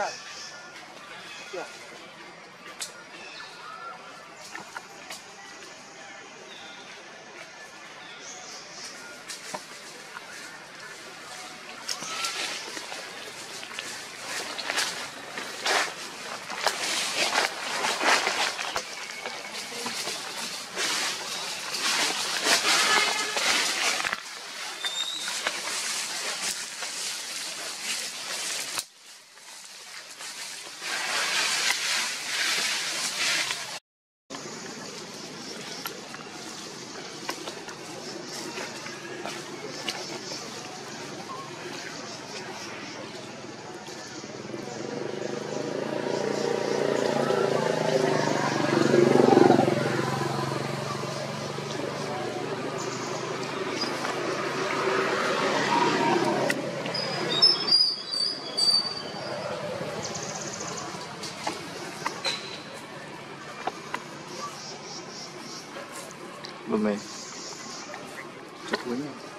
up. Belum ya Cekunya. trong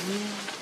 Hum.